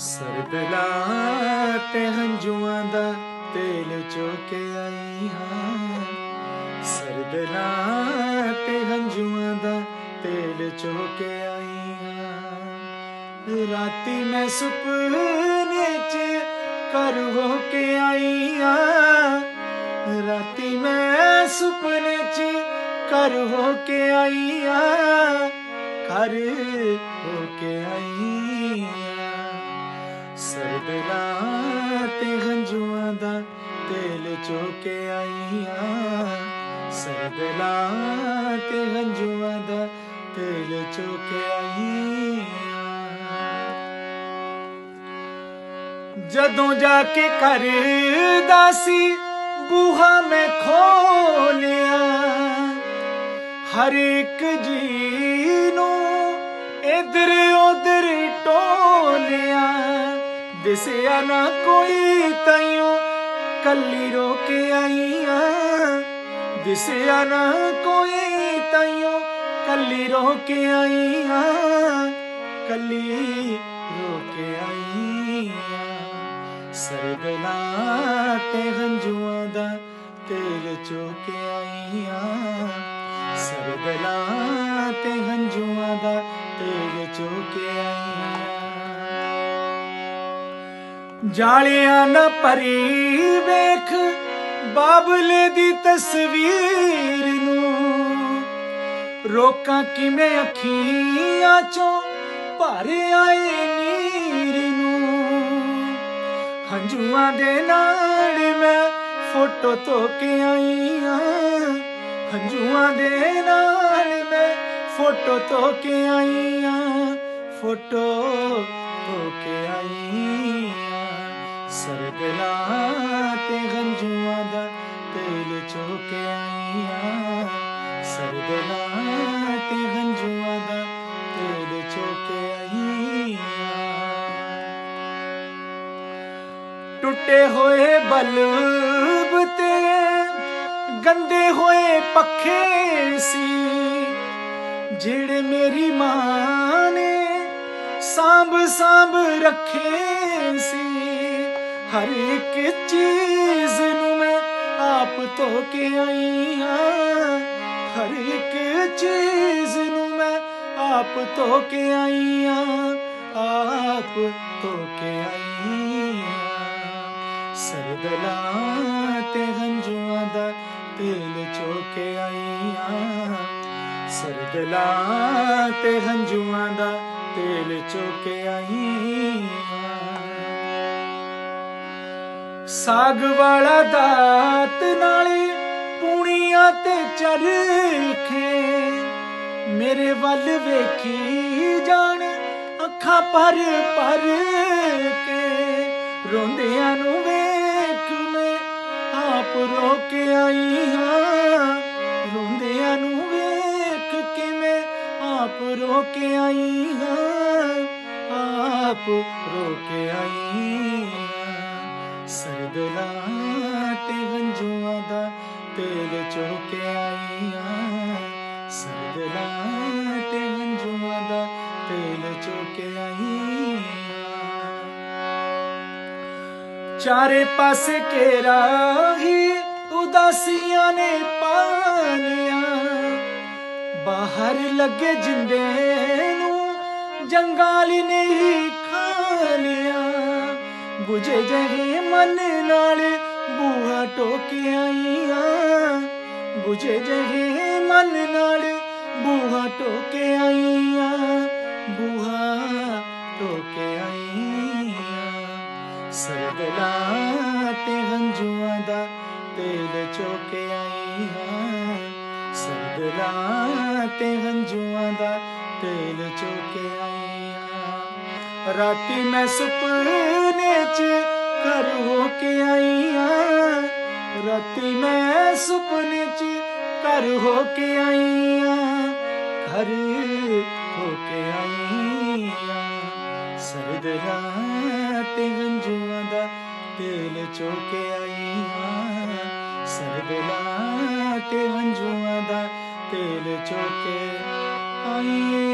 ਸਰਦਲਾ ਤੇ ਹੰਝੂਆਂ ਦਾ ਤੇਲ ਚੋ ਕੇ ਆਈ ਹਾਂ। ਸਰਦਲਾ ਤੇ ਹੰਝੂਆਂ ਦਾ ਤੇਲ ਚੋ ਕੇ ਆਈ ਹਾਂ। ਰਾਤੀ ਮੈਂ ਸੁਪਨੇ ਚ ਕਰ ਹੋ ਕੇ ਆਈ ਹਾਂ। ਰਾਤੀ ਮੈਂ ਸੁਪਨੇ ਚ ਕਰ ਹੋ ਕੇ ਆਈ ਹਾਂ। ਕਰ ਹੋ ਕੇ ਆਈ ਹਾਂ ਸਰਦਲਾ ਤੇ ਹੰਝੂਆਂ ਦਾ ਤੇਲ ਚੋ ਆਈਆਂ। ਆਈ ਹਾਂ ਤੇ ਹੰਝੂਆਂ ਦਾ ਤੇਲ ਚੋ ਆਈਆਂ। ਜਦੋਂ ਜਾ ਕੇ ਕਰਦਾ ਸੀ, ਬੂਹਾ ਮੈਂ ਖੋਲਿਆ। ਹਰ ਇੱਕ ਜੀ ਨੂੰ ਇਧਰ ਉਧਰ ਟੋਲਿਆ। ਦਿਸਿਆ ਨਾ ਕੋਈ ਤਈਓ, ਕੱਲੀ ਰੋ ਕੇ ਆਈਆਂ। ਦਿਸਿਆ ਨਾ ਕੋਈ ਤਈਓ, ਕੱਲੀ ਰੋ ਕੇ ਆਈਆਂ। ਕੱਲੀ ਰੋ ਕੇ ਆਈਆਂ। ਸਰਗਲਾ ਤੇ ਹੰਝੂਆਂ ਦਾ ਤੇਲ ਚੋ ਕੇ ਆਈਆਂ। ਸਰਗਲਾ ਤੇ ਹੰਝੂਆਂ ਦਾ ਤੇਲ ਚੋ ਕੇ ਜਾਲਿਆਂ ਨਾ ਭਰੀ ਵੇਖ, ਬਾਬਲੇ ਦੀ ਤਸਵੀਰ ਨੂੰ। ਰੋਕਾਂ ਕਿਵੇਂ ਅੱਖੀਆਂ ਚੋਂ ਭਰ ਆਏ ਨੀਰ ਨੂੰ। ਹੰਝੂਆਂ ਦੇ ਨਾਲ ਮੈਂ ਫੋਟੋ ਧੋ ਕੇ ਆਈਆਂ। ਹੰਝੂਆਂ ਦੇ ਨਾਲ ਮੈਂ ਫੋਟੋ ਧੋ ਕੇ ਆਈਆਂ। ਫੋਟੋ ਧੋ ਕੇ ਆਈਆਂ। ਸਰਗਨਾ ਤੇ ਹੰਝੂਆਂ ਦਾ ਤੇਲ ਚੋ ਆਈਆਂ। ਸਰਗਲਾ ਤੇ ਗੰਜੂਆਂ ਦਾ ਤੇਲ ਚੋ ਆਈਆਂ। ਟੁੱਟੇ ਹੋਏ ਬਲਬ ਤੇ ਗੰਦੇ ਹੋਏ ਪੱਖੇ ਸੀ, ਜਿਹੜੇ ਮੇਰੀ ਮਾਂ ਨੇ ਸਾਂਭ ਸਾਂਭ ਰੱਖੇ ਸੀ। ਹਰ ਇੱਕ ਚੀਜ਼ ਨੂੰ ਮੈਂ ਆਪ ਧੋ ਕੇ ਆਈ ਹਾਂ। ਹਰ ਇੱਕ ਚੀਜ਼ ਨੂੰ ਮੈਂ ਆਪ ਧੋ ਕੇ ਆਈ ਹਾਂ। ਆਪ ਧੋ ਕੇ ਆਈ ਹਾਂ। ਸਰਦਲਾ ਤੇ ਹੰਝੂਆਂ ਦਾ ਤੇਲ ਚੋ ਕੇ ਆਈ ਹਾਂ। ਸਰਦਲਾ ਤੇ ਹੰਝੂਆਂ ਦਾ ਤੇਲ ਚੋ ਕੇ ਆਈ ਹਾਂ। ਸਾਗ ਵਾਲਾ ਦਾਤ ਨਾਲੇ ਪੂਣੀਆਂ ਤੇ ਚਰਖੇ ਮੇਰੇ ਵੱਲ ਵੇਖੀ ਜਾਣ ਅੱਖਾਂ ਪਰ ਪਰ ਕੇ। ਰੋਂਦਿਆਂ ਨੂੰ ਵੇਖ ਮੈਂ ਆਪ ਰੋ ਕੇ ਆਈ ਹਾਂ। ਰੋਂਦਿਆਂ ਨੂੰ ਵੇਖ ਕੇ ਮੈਂ ਆਪ ਰੋ ਕੇ ਆਈ ਹਾਂ। ਆਪ ਰੋ ਕੇ ਆਈ ਹਾਂ। ਸਰਦਲਾ ਤੇ ਹੰਝੂਆਂ ਦਾ ਤੇਲ ਚੋ ਕੇ ਆਈ ਸਰਦਲਾ ਤੇ ਹੰਝੂਆਂ ਦਾ ਤੇਲ ਚੋ ਕੇ ਚਾਰੇ ਪਾਸੇ ਘੇਰਾ ਹੀ ਉਦਾਸੀਆਂ ਨੇ ਪਾਲਿਆ। ਬਾਹਰ ਲੱਗੇ ਜਿੰਦੇ ਨੂੰ ਜੰਗਾਲੀ ਨੇ ਹੀ ਖਾ ਲਿਆ। ਬੁਝੇ ਜਹੇ ਮਨ ਨਾਲ ਬੂਹਾ ਟੋਕੇ ਆਈਆਂ ਬੁਝੇ ਜਹੇ ਮਨ ਨਾਲ ਬੂਹਾ ਟੋਕੇ ਆਈਆਂ ਬੂਹਾ ਟੋਕੇ ਆਈਆਂ ਸਰਦਲਾ ਤੇ ਹੰਝੂਆਂ ਦਾ ਤੇਲ ਚੋਕੇ ਆਈ ਹਾਂ ਸਰਦਲਾ ਤੇ ਹੰਝੂਆਂ ਦਾ ਤੇਲ ਚੋਕੇ ਆਈਆਂ ਰਾਤੀ ਮੈਂ ਸੁਪਨੇ ਚ ਘਰ ਹੋ ਕੇ ਆਈ ਆ। ਰਾਤੀ ਮੈਂ ਸੁਪਨੇ ਚ ਘਰ ਹੋ ਕੇ ਆਈ ਆ। ਘਰ ਹੋ ਕੇ ਆਈ ਹਾਂ ਸਰਦਲਾ ਤੇ ਵੰਜੂਆਂ ਦਾ ਤੇਲ ਚੋ ਕੇ ਆਈ ਆ। ਸਰਦਲਾ ਤੇ ਹੰਝੂਆਂ ਦਾ ਤੇਲ ਚੋ ਕੇ ਆਈ